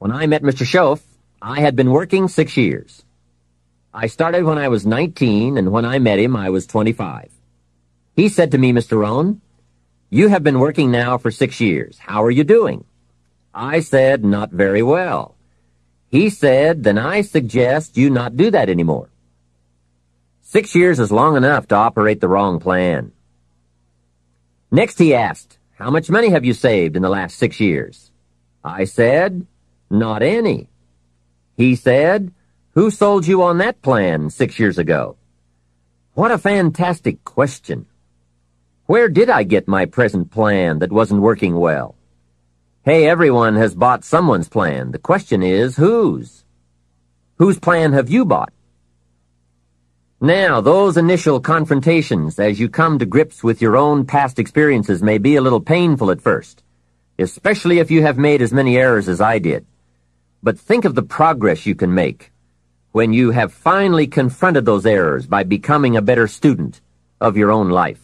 When I met Mr. Shoaff, I had been working six years. I started when I was 19, and when I met him, I was 25. He said to me, Mr. Rohn, you have been working now for six years. How are you doing? I said, not very well. He said, then I suggest you not do that anymore. Six years is long enough to operate the wrong plan. Next he asked, how much money have you saved in the last six years? I said, not any. He said, who sold you on that plan six years ago? What a fantastic question. Where did I get my present plan that wasn't working well? Hey, everyone has bought someone's plan. The question is, whose? Whose plan have you bought? Now, those initial confrontations as you come to grips with your own past experiences may be a little painful at first, especially if you have made as many errors as I did. But think of the progress you can make when you have finally confronted those errors by becoming a better student of your own life.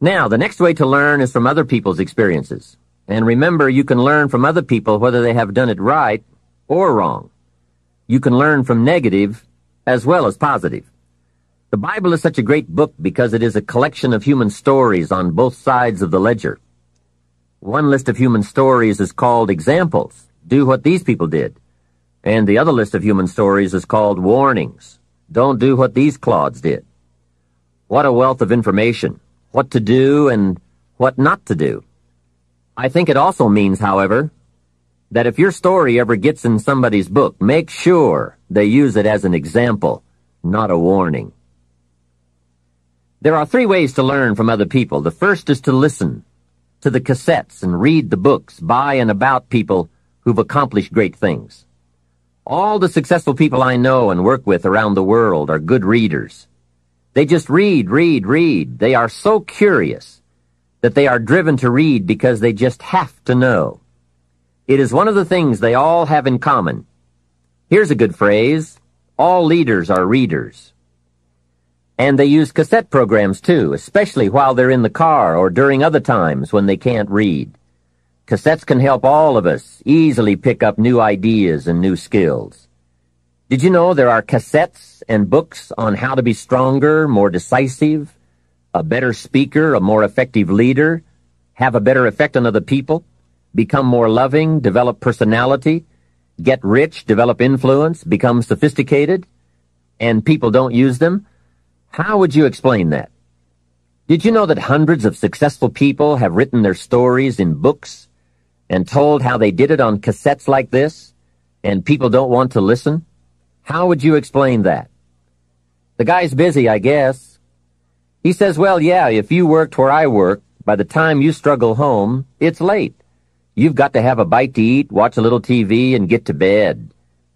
Now, the next way to learn is from other people's experiences. And remember, you can learn from other people whether they have done it right or wrong. You can learn from negative as well as positive. The Bible is such a great book because it is a collection of human stories on both sides of the ledger. One list of human stories is called examples. Do what these people did. And the other list of human stories is called warnings. Don't do what these clods did. What a wealth of information. What to do and what not to do. I think it also means, however, that if your story ever gets in somebody's book, make sure they use it as an example, not a warning. There are three ways to learn from other people. The first is to listen to the cassettes and read the books by and about people who've accomplished great things. All the successful people I know and work with around the world are good readers. They just read, read, read. They are so curious that they are driven to read because they just have to know. It is one of the things they all have in common. Here's a good phrase. All leaders are readers. And they use cassette programs too, especially while they're in the car or during other times when they can't read. Cassettes can help all of us easily pick up new ideas and new skills. Did you know there are cassettes and books on how to be stronger, more decisive, a better speaker, a more effective leader, have a better effect on other people? become more loving, develop personality, get rich, develop influence, become sophisticated, and people don't use them? How would you explain that? Did you know that hundreds of successful people have written their stories in books and told how they did it on cassettes like this, and people don't want to listen? How would you explain that? The guy's busy, I guess. He says, well, yeah, if you worked where I work, by the time you struggle home, it's late. You've got to have a bite to eat, watch a little TV, and get to bed.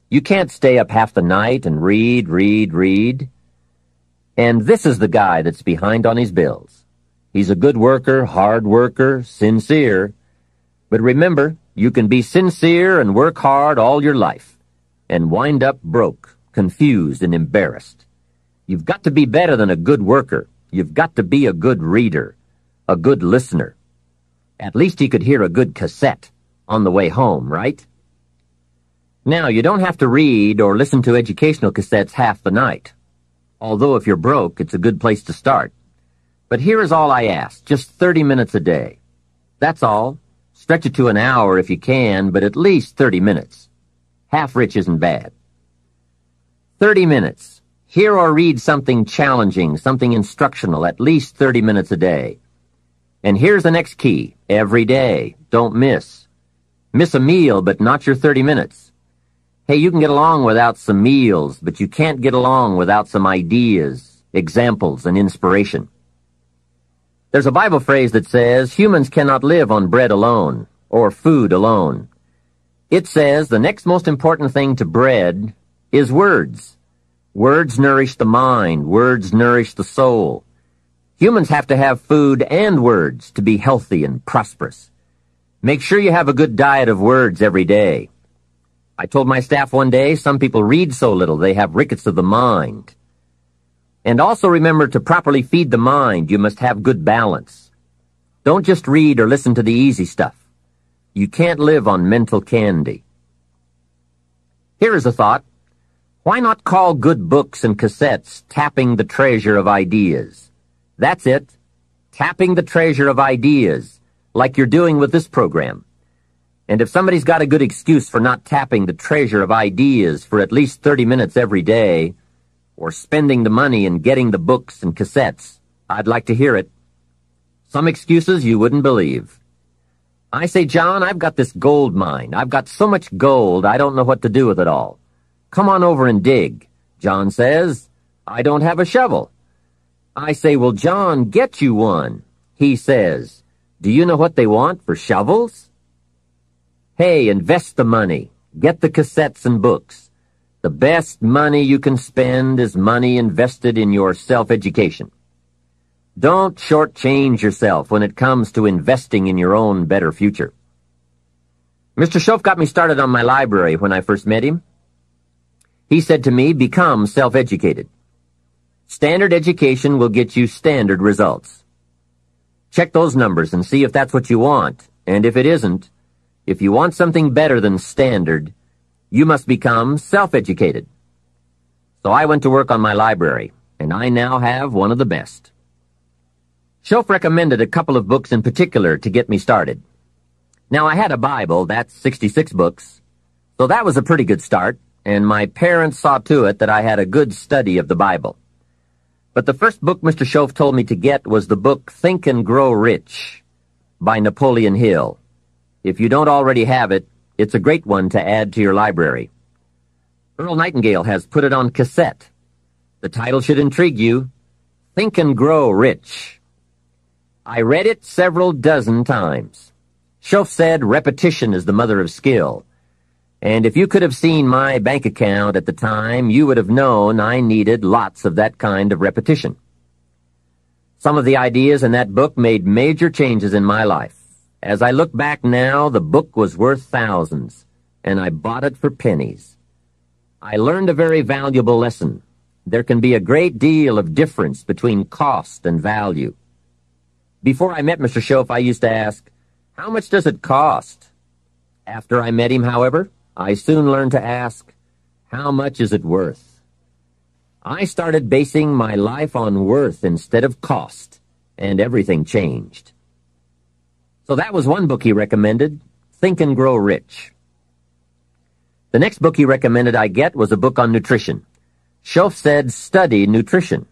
You can't stay up half the night and read, read, read. And this is the guy that's behind on his bills. He's a good worker, hard worker, sincere. But remember, you can be sincere and work hard all your life and wind up broke, confused, and embarrassed. You've got to be better than a good worker. You've got to be a good reader, a good listener. At least he could hear a good cassette on the way home, right? Now, you don't have to read or listen to educational cassettes half the night. Although if you're broke, it's a good place to start. But here is all I ask, just 30 minutes a day. That's all. Stretch it to an hour if you can, but at least 30 minutes. Half rich isn't bad. 30 minutes. Hear or read something challenging, something instructional, at least 30 minutes a day. And here's the next key. Every day. Don't miss. Miss a meal, but not your 30 minutes. Hey, you can get along without some meals, but you can't get along without some ideas, examples, and inspiration. There's a Bible phrase that says, humans cannot live on bread alone, or food alone. It says the next most important thing to bread is words. Words nourish the mind. Words nourish the soul. Humans have to have food and words to be healthy and prosperous. Make sure you have a good diet of words every day. I told my staff one day some people read so little they have rickets of the mind. And also remember to properly feed the mind, you must have good balance. Don't just read or listen to the easy stuff. You can't live on mental candy. Here is a thought. Why not call good books and cassettes tapping the treasure of ideas? That's it. Tapping the treasure of ideas, like you're doing with this program. And if somebody's got a good excuse for not tapping the treasure of ideas for at least 30 minutes every day, or spending the money and getting the books and cassettes, I'd like to hear it. Some excuses you wouldn't believe. I say, John, I've got this gold mine. I've got so much gold, I don't know what to do with it all. Come on over and dig. John says, I don't have a shovel. I say, well, John, get you one. He says, do you know what they want for shovels? Hey, invest the money. Get the cassettes and books. The best money you can spend is money invested in your self-education. Don't shortchange yourself when it comes to investing in your own better future. Mr. Shoaff got me started on my library when I first met him. He said to me, become self-educated. Standard education will get you standard results. Check those numbers and see if that's what you want, and if it isn't, if you want something better than standard, you must become self-educated. So I went to work on my library, and I now have one of the best. Shoaff recommended a couple of books in particular to get me started. Now, I had a Bible, that's 66 books, so that was a pretty good start, and my parents saw to it that I had a good study of the Bible. But the first book Mr. Shoaff told me to get was the book Think and Grow Rich by Napoleon Hill. If you don't already have it, it's a great one to add to your library. Earl Nightingale has put it on cassette. The title should intrigue you. Think and Grow Rich. I read it several dozen times. Shoaff said repetition is the mother of skill. And if you could have seen my bank account at the time, you would have known I needed lots of that kind of repetition. Some of the ideas in that book made major changes in my life. As I look back now, the book was worth thousands, and I bought it for pennies. I learned a very valuable lesson. There can be a great deal of difference between cost and value. Before I met Mr. Shoaff, I used to ask, how much does it cost? After I met him, however, I soon learned to ask, how much is it worth? I started basing my life on worth instead of cost, and everything changed. So that was one book he recommended, Think and Grow Rich. The next book he recommended I get was a book on nutrition. Shoaff said, study nutrition.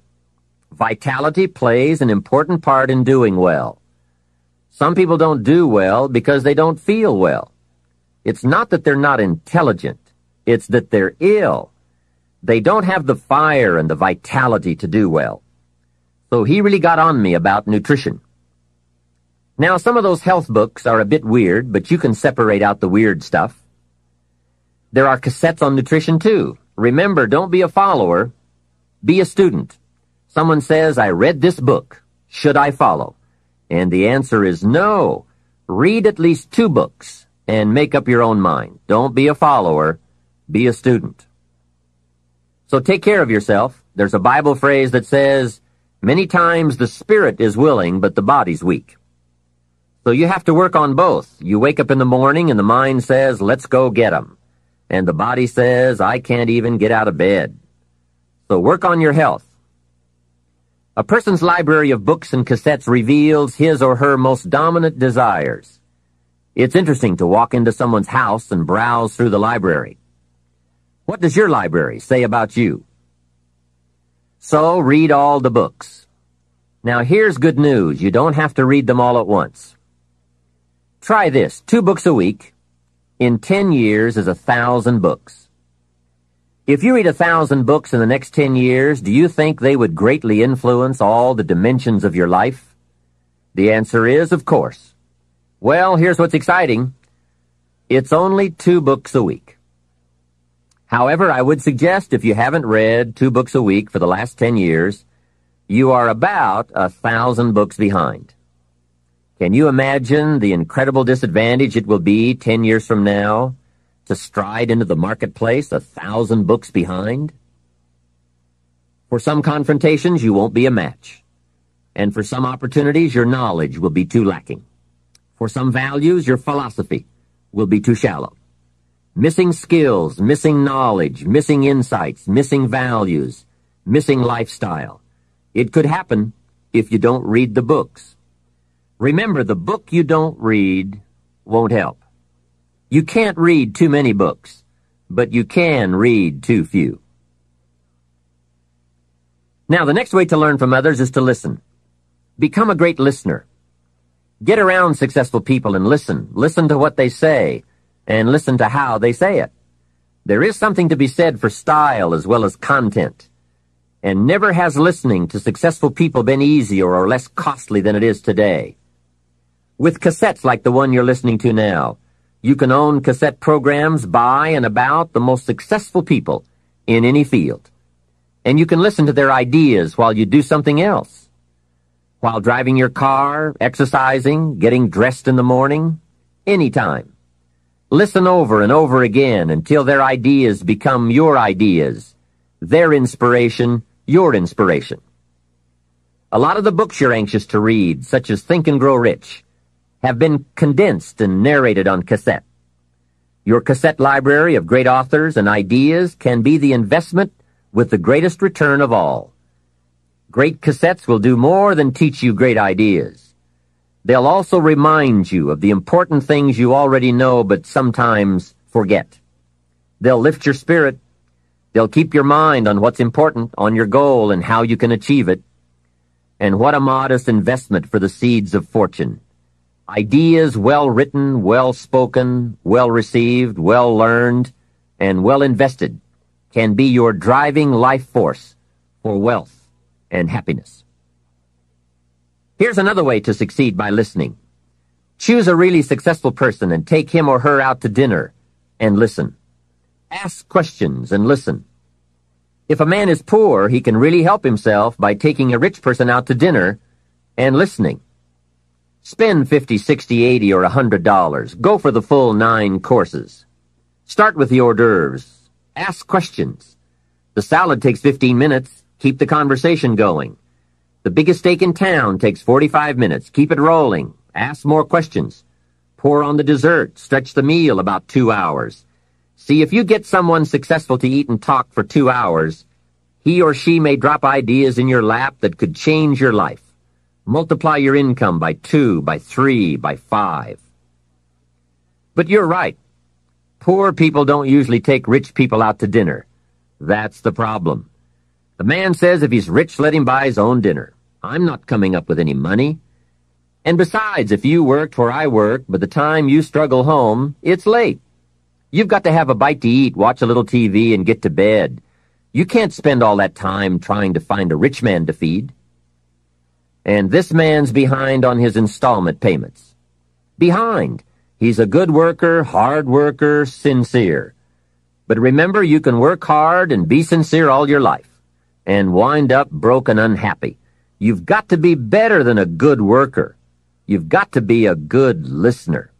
Vitality plays an important part in doing well. Some people don't do well because they don't feel well. It's not that they're not intelligent. It's that they're ill. They don't have the fire and the vitality to do well. So he really got on me about nutrition. Now, some of those health books are a bit weird, but you can separate out the weird stuff. There are cassettes on nutrition, too. Remember, don't be a follower. Be a student. Someone says, I read this book. Should I follow? And the answer is no. Read at least two books and make up your own mind. Don't be a follower. Be a student. So take care of yourself. There's a Bible phrase that says, Many times the spirit is willing, but the body's weak. So you have to work on both. You wake up in the morning and the mind says, let's go get 'em. And the body says, I can't even get out of bed. So work on your health. A person's library of books and cassettes reveals his or her most dominant desires. It's interesting to walk into someone's house and browse through the library. What does your library say about you? So read all the books. Now here's good news. You don't have to read them all at once. Try this. Two books a week. In ten years is a thousand books. If you read a thousand books in the next ten years, do you think they would greatly influence all the dimensions of your life? The answer is, of course. Well, here's what's exciting. It's only two books a week. However, I would suggest if you haven't read two books a week for the last ten years, you are about a thousand books behind. Can you imagine the incredible disadvantage it will be ten years from now to stride into the marketplace a thousand books behind? For some confrontations, you won't be a match. And for some opportunities, your knowledge will be too lacking. For some values, your philosophy will be too shallow. Missing skills, missing knowledge, missing insights, missing values, missing lifestyle. It could happen if you don't read the books. Remember, the book you don't read won't help. You can't read too many books, but you can read too few. Now, the next way to learn from others is to listen. Become a great listener. Get around successful people and listen. Listen to what they say, and listen to how they say it. There is something to be said for style as well as content. And never has listening to successful people been easier or less costly than it is today. With cassettes like the one you're listening to now, you can own cassette programs by and about the most successful people in any field and you can listen to their ideas while you do something else. While driving your car, exercising, getting dressed in the morning, anytime. Listen over and over again until their ideas become your ideas, their inspiration, your inspiration. A lot of the books you're anxious to read, such as Think and Grow Rich, have been condensed and narrated on cassette. Your cassette library of great authors and ideas can be the investment with the greatest return of all. Great cassettes will do more than teach you great ideas. They'll also remind you of the important things you already know but sometimes forget. They'll lift your spirit. They'll keep your mind on what's important, on your goal, and how you can achieve it. And what a modest investment for the seeds of fortune. Ideas well written, well spoken, well received, well learned, and well invested can be your driving life force for wealth and happiness. Here's another way to succeed by listening. Choose a really successful person and take him or her out to dinner and listen. Ask questions and listen. If a man is poor, he can really help himself by taking a rich person out to dinner and listening. Spend 50, 60, 80, or a $100. Go for the full nine courses. Start with the hors d'oeuvres Ask questions. The salad takes 15 minutes. Keep the conversation going. The biggest steak in town takes 45 minutes. Keep it rolling. Ask more questions. Pour on the dessert. Stretch the meal about two hours. See, if you get someone successful to eat and talk for two hours, he or she may drop ideas in your lap that could change your life. Multiply your income by two, by three, by five. But you're right. Poor people don't usually take rich people out to dinner. That's the problem. The man says if he's rich, let him buy his own dinner. I'm not coming up with any money. And besides, if you worked where I work, by the time you struggle home, it's late. You've got to have a bite to eat, watch a little TV, and get to bed. You can't spend all that time trying to find a rich man to feed. And this man's behind on his installment payments. Behind. He's a good worker, hard worker, sincere. But remember, you can work hard and be sincere all your life and wind up broke and unhappy. You've got to be better than a good worker. You've got to be a good listener.